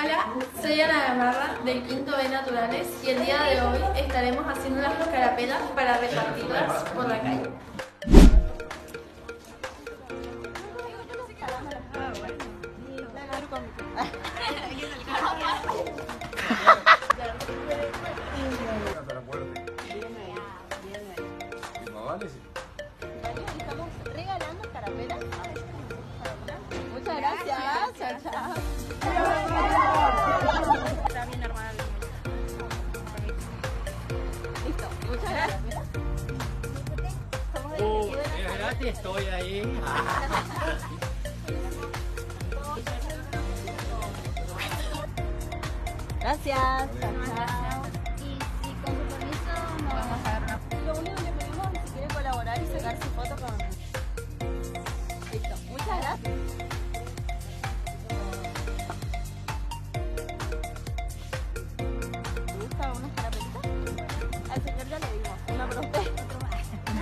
Hola, soy Ana Gamarra del quinto B Naturales y el día de hoy estaremos haciendo las carapelas para repartirlas por la calle. Estamos regalando carapelas. Muchas gracias. Chao, chao. Muchas gracias. Uh, estoy ahí. Gracias. Y, y con su permiso nos vamos a una Lo único que pedimos es si quiere colaborar y sacar su foto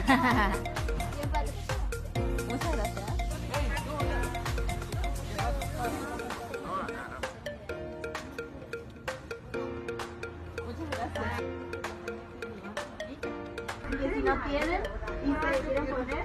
Muchas gracias. Muchas gracias. Si no tienen y se quieren poner,